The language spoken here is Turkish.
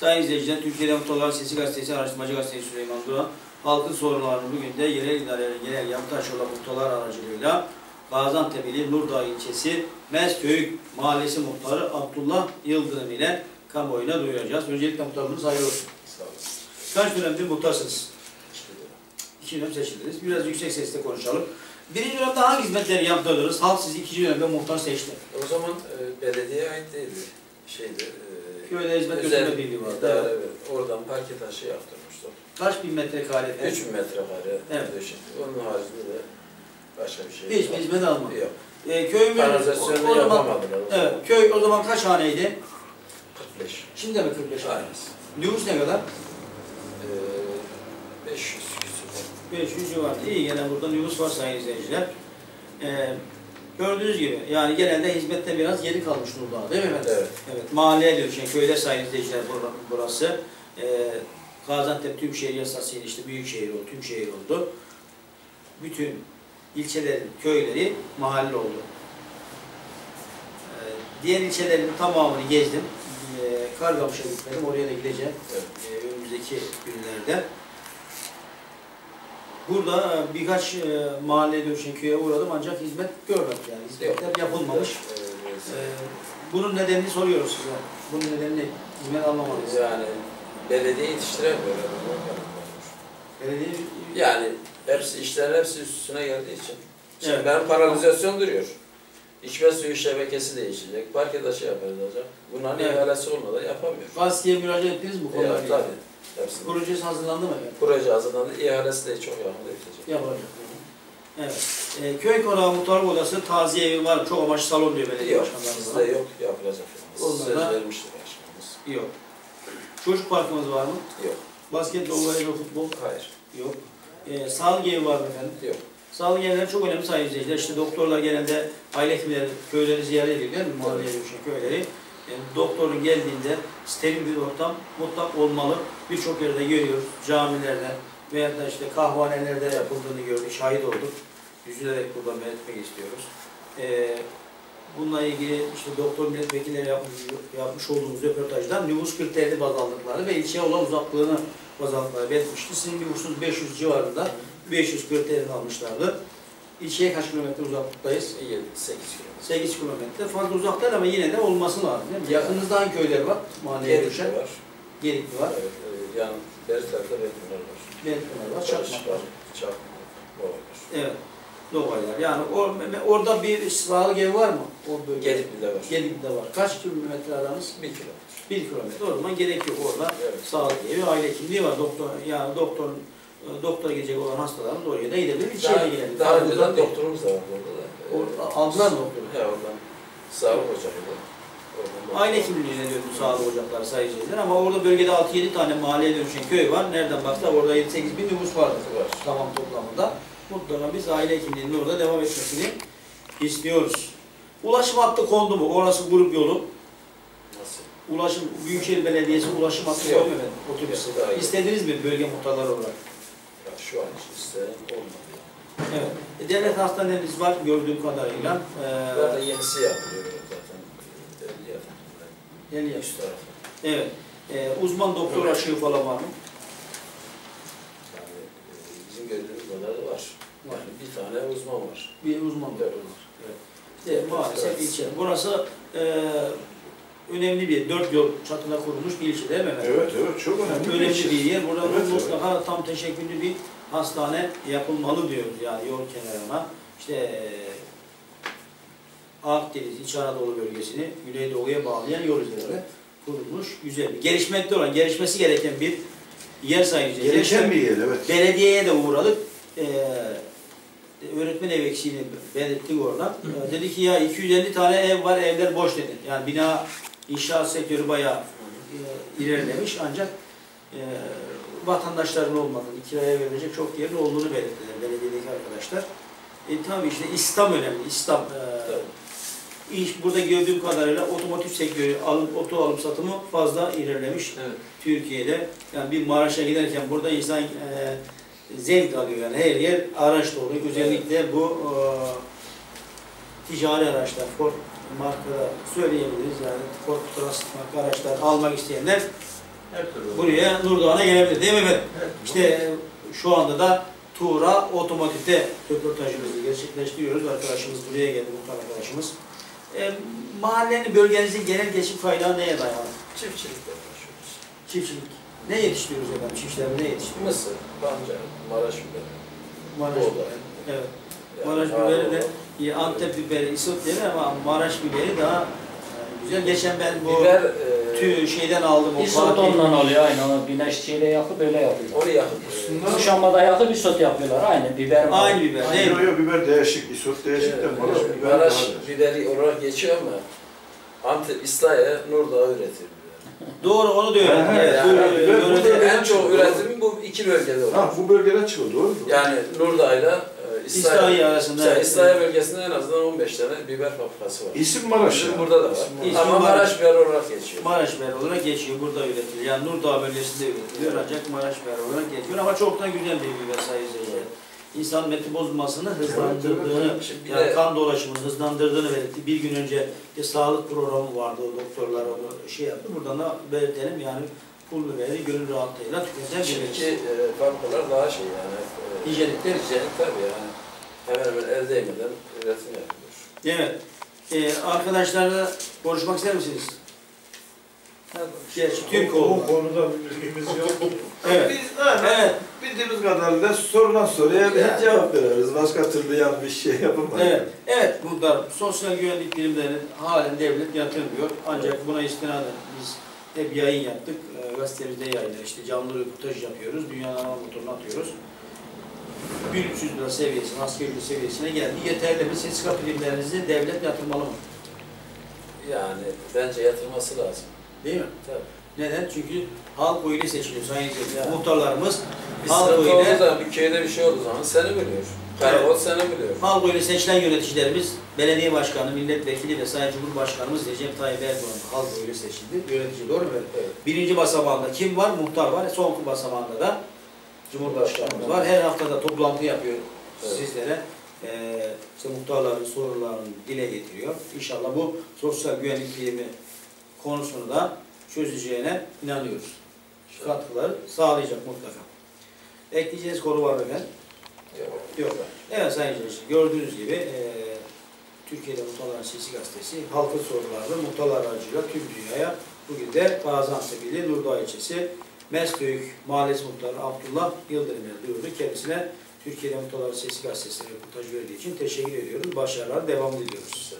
Sayın izleyiciler, Türkiye'de Muhtarlar Sesi Gazetesi, Araştırmacı Gazetesi Süleyman Duran, halkın sorunlarını bugün de yerel idarelerin genel yaptaş olan muhtarlar aracılığıyla Gaziantep ili Nurdağ ilçesi Mezköy Mahallesi Muhtarı Abdullah Yıldırım ile kamuoyuna duyuracağız. Öncelikle muhtarımız hayırlı olsun. Sağ olasın. Kaç dönemdir muhtarsınız? İki dönem seçildiniz. Biraz yüksek sesle konuşalım. Birinci dönemde hangi hizmetleri yaptırdınız? Halk sizi ikinci dönemde muhtar seçti. O zaman e, belediyeye ait değildi. Şeydi. E, Köyde hizmet götürme birliği vardı. Evet. ve Oradan parke taşı yaptırmışlar. Kaç bin metrekare? 3 metrekare Evet. döşek. Onun haricinde de başka bir şey Hiç hizmet almadı. Yok. Ee, köyümüz Kanalizasyonu o zaman, yapamadılar. o zaman. evet, köy o zaman kaç haneydi? 45. Şimdi mi 45 hane? Nüfus ne kadar? E, 500 küsur. 500 civarı. İyi gene burada nüfus var sayın izleyiciler. Ee, gördüğünüz gibi yani genelde hizmette biraz geri kalmış Nurdağ değil mi efendim? Evet. Evet, mahalleye dönüşen köyde sayın izleyiciler bura- burası. Ee, Gaziantep tüm şehir yasasıyla işte büyük şehir oldu, tüm şehir oldu. Bütün ilçelerin köyleri mahalle oldu. Ee, diğer ilçelerin tamamını gezdim. Ee, Kargamış'a gitmedim, oraya da gideceğim Evet. e, önümüzdeki günlerde. Burada e, birkaç e, mahalleye dönüşen köye uğradım ancak hizmet görmedim yani. Hizmetler yapılmamış. Ee, bunun nedenini soruyoruz size. Bunun nedeni ne? Hizmet almamanız. yani belediye yetiştiremiyor. Belediye Yani hepsi işlerin hepsi üstüne geldiği için. Şimdi Evet. benim paralizasyon duruyor. İçme suyu şebekesi değişecek. Parke taşı yapılacak. Bunların Evet. ihalesi olmadan yapamıyor. gazeteye müracaat ettiniz mi bu konuda? Ya, tabii. Hepsini. Projesi hazırlandı mı efendim? Proje hazırlandı. İhalesi de çok yakında bitecek. Yapılacak. Evet. Ee, köy konağı muhtarlık odası taziye evi var. Çok amaçlı salon diyor belediye Yok. Bizde yok. Yapılacak. Onlar Söz da- vermişti başkanımız. Yok. Çocuk parkımız var mı? Yok. Basketbol, voleybol, futbol Hayır. yok. Ee, sağlık evi var mı efendim? Yok. Sağlık evleri çok önemli sayın izleyiciler. İşte doktorlar genelde aile hekimleri köyleri ziyaret ediyor değil mi? Mahalleye dönüşen köyleri. Doktorun geldiğinde steril bir ortam mutlak olmalı. Birçok yerde görüyoruz. Camilerde veya da işte kahvanelerde yapıldığını gördük, şahit olduk. Üzülerek buradan belirtmek istiyoruz. Ee, bununla ilgili işte doktor milletvekilleri yapmış, yapmış olduğumuz röportajdan nüfus kriterini baz aldıkları ve ilçeye olan uzaklığını baz aldıkları belirtmişti. Sizin nüfusunuz 500 civarında. 500 kriterini almışlardı. İlçeye kaç kilometre uzaklıktayız? 7, 8 kilometre. 8 kilometre. Fazla uzak değil ama yine de olması lazım değil mi? Yakınızda hangi köyler var? Mahalleye Gedikli düşen. var. Gedikli var. Evet. e, Yani tarafta Bekirler var. Belkınar var. Çakmak var. Çakmak. Baba var. Evet. Doğaylar. Yani or, orada bir sağlık evi var mı? O bölgede. Gedikli'de var. Gedikli'de var. Kaç kilometre aranız? 1 kilometre. 1 kilometre. O zaman gerek yok orada. Evet. Sağlık evi, aile hekimliği var. Doktor, yani doktorun doktora gidecek olan hastaların da oraya da gidebilir. İlçeye Daha, de gidebilir. daha Fazla önceden doktorumuz da vardı orada da. Aldılar doktoru? He oradan. Sağlık ocağıydı. Oradan Aile hekimliğine diyordum sağlık ocakları sayıcılar ama orada bölgede 6-7 tane mahalleye dönüşen köy var. Nereden baksa orada 7-8 bin nüfus vardır. Var. Tamam toplamında. Mutlaka biz aile hekimliğinin orada devam etmesini istiyoruz. Ulaşım hattı kondu mu? Orası grup yolu. Nasıl? Ulaşım, Büyükşehir Belediyesi ulaşım hattı koymuyor efendim otobüsü. Daha. İstediniz mi bölge muhtarları olarak? Şu an için isteyen olmadı. Evet. E, Devlet hastanemiz var gördüğüm kadarıyla. Zaten Ee, yenisi yapılıyor zaten. Belli yapılıyor. yeni yaş- Üst tarafı. Evet. Ee, uzman doktor aşığı falan var mı? Yani e, bizim gördüğümüz kadar da var. Var. Yani bir tane uzman var. Bir uzman Evet. doktor var. Evet. İşte maalesef Evet. ilçe. Burası e, önemli bir dört yol çatına kurulmuş bir ilçe değil mi efendim? Evet evet çok önemli. Önemli şey. bir yer. Burada Evet, mutlaka tam teşekküllü bir hastane yapılmalı diyoruz yani yol kenarına. İşte e, Akdeniz, İç Anadolu bölgesini Güneydoğu'ya bağlayan yol üzerinde kurulmuş güzel bir, gelişmekte olan, gelişmesi gereken bir yer sayıcı. Gelişen bir yer evet. Belediyeye de uğradık. Ee, öğretmen ev eksiğini belirttik oradan. Ee, dedi ki ya 250 tane ev var, evler boş dedi. Yani bina inşaat sektörü bayağı e, ilerlemiş ancak e, vatandaşların olmadığını, kiraya verilecek çok yerin olduğunu belirttiler belediyedeki arkadaşlar. E, tabii işte İslam önemli, İslam. E, iş burada gördüğüm kadarıyla otomotiv sektörü, alım, oto alım satımı fazla ilerlemiş. Evet. Türkiye'de yani bir Maraş'a giderken burada insan e, zevk alıyor yani her yer araç dolu. Özellikle bu e, ticari araçlar, Ford marka söyleyebiliriz yani Ford Trust marka araçlar almak isteyenler. Buraya Nurdoğan'a gelebilir değil mi efendim? Evet. İşte şu anda da Tuğra Otomotiv'de röportajımızı gerçekleştiriyoruz. Arkadaşımız buraya geldi, muhtar arkadaşımız. E, mahallenin, bölgenizin genel geçim kaynağı neye dayalı? Çiftçilikle uğraşıyoruz. Çiftçilik. Ne yetiştiriyoruz efendim? Çiftçilerimiz ne yetiştiriyor? Mısır, pancar, Maraş biberi. Maraş biberi. Evet. Yani Maraş biberi de Antep biberi, isot denir ama Maraş biberi daha e, güzel. Geçen ben bu Biber, e, tüy şeyden aldım. o İsot Fatih- ondan oluyor aynı güneşçiyle yakıp öyle yapıyor. onu yakıp Muşambada yakıp isot yapıyorlar aynı biber var. Aynı biber değil Yok mi? yok biber değişik, isot değişik de Evet, Maraş biber Maraş vardır. biberi olarak geçiyor ama Antep, İslahiye, Nurdağ üretiyor biberi. Doğru onu da öğrendim. Ha, Evet, böyle- biber böyle- burada- En çok üretimi bu iki bölgede oluyor. Ha bu bölgeden çıkıyor doğru mu? Yani Nurdağ'yla e, İslahiye İslahiye, arasında, Mesela evet. İslahiye bölgesinde en azından 15 tane biber fabrikası var. İsim Maraş Bizim burada da var. İsim Maraş. Ama Maraş. Maraş biber olarak geçiyor. Maraş biberi olarak geçiyor. Burada üretiliyor. Yani Nurdağ bölgesinde üretiliyor ancak Maraş biberi olarak geçiyor. Ama çok da güzel bir biber sayı izleyiciler. İnsan metabolizmasını hızlandırdığını, evet. Yani de- kan dolaşımını hızlandırdığını belirtti. Bir gün önce bir sağlık programı vardı. O doktorlar onu şey yaptı. Buradan da belirtelim yani pul biberi gönül rahatlığıyla Şimdiki tüketebiliriz. e, fabrikalar daha şey yani. E, Hijyenik değil mi? Hijyenik tabii yani. Hemen hemen el değmeden üretim yapılıyor. Evet. Ee, arkadaşlarla konuşmak ister misiniz? Gerçi Türk Bu oldu. konuda bir bilgimiz yok. Evet. Biz yani Evet. bildiğimiz kadarıyla sorulan soruya bir cevap veririz. Başka türlü yan bir şey yapamayız. Evet, evet burada sosyal güvenlik birimlerinin halen devlet yatırmıyor. Ancak buna istinaden biz hep yayın yaptık. E, gazetemizde yayınlar işte canlı röportaj yapıyoruz. Dünyanın ana motorunu atıyoruz. 1300 lira seviyesine, asgari ücret seviyesine geldi. Yeterli mi? Sesika primlerinizi devlet yatırmalı mı? Yani bence yatırması lazım. Değil mi? Tabii. Neden? Çünkü halk oyuyla seçiliyor sayın izleyiciler. Yani. Muhtarlarımız Bir halk oyuyla, zaman, bir köyde bir şey olduğu zaman seni biliyor. Karakol seni biliyor. halk seçilen yöneticilerimiz, belediye başkanı, milletvekili ve sayın cumhurbaşkanımız Recep Tayyip Erdoğan halk oyuyla seçildi. Yönetici doğru mu? Evet. Birinci basamağında kim var? Muhtar var. Son basamağında da Cumhurbaşkanımız var. Her haftada toplantı yapıyor Evet. sizlere. Ee, işte muhtarların sorunlarını dile getiriyor. İnşallah bu sosyal güvenlik birimi konusunu da çözeceğine inanıyoruz. Katkıları sağlayacak mutlaka. Ekleyeceğiniz konu var mı efendim? Yok. Evet Sayın Cumhurbaşkanı, gördüğünüz gibi e, Türkiye'de Muhtarların Sesi Gazetesi halkın sorularını muhtarlar aracıyla tüm dünyaya bugün de Gaziantep ili Nurdağ ilçesi Mesköyük Mahallesi Muhtarı Abdullah Yıldırım'ı duyurdu. Kendisine Türkiye'de Muhtarların Sesi Gazetesi röportaj verdiği için teşekkür ediyoruz. Başarılar devam ediyoruz.